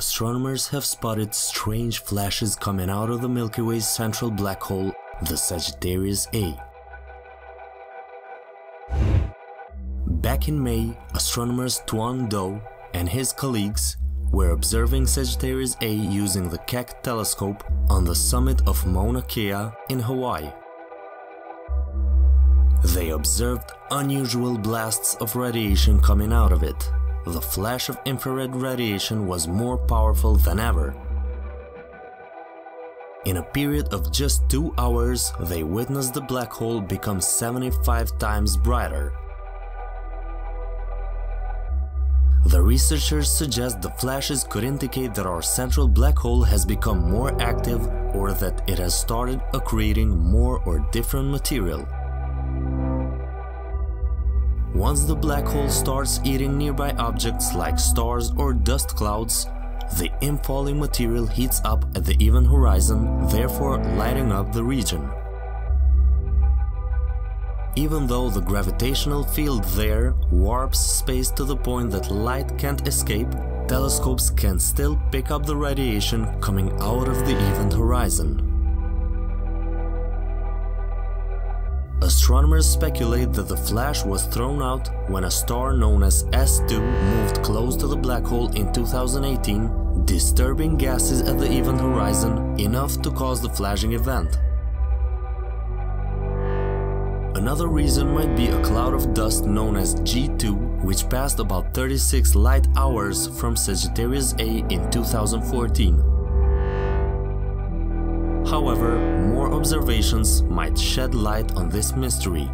astronomers have spotted strange flashes coming out of the Milky Way's central black hole, the Sagittarius A. Back in May, astronomers Tuan Do and his colleagues were observing Sagittarius A using the Keck telescope on the summit of Mauna Kea in Hawaii. They observed unusual blasts of radiation coming out of it. The flash of infrared radiation was more powerful than ever. In a period of just two hours, they witnessed the black hole become 75 times brighter. The researchers suggest the flashes could indicate that our central black hole has become more active or that it has started accreting more or different material. Once the black hole starts eating nearby objects like stars or dust clouds, the infalling material heats up at the event horizon, therefore lighting up the region. Even though the gravitational field there warps space to the point that light can't escape, telescopes can still pick up the radiation coming out of the event horizon. Astronomers speculate that the flash was thrown out when a star known as S2 moved close to the black hole in 2018, disturbing gases at the event horizon enough to cause the flashing event. Another reason might be a cloud of dust known as G2, which passed about 36 light hours from Sagittarius A in 2014. However, more observations might shed light on this mystery.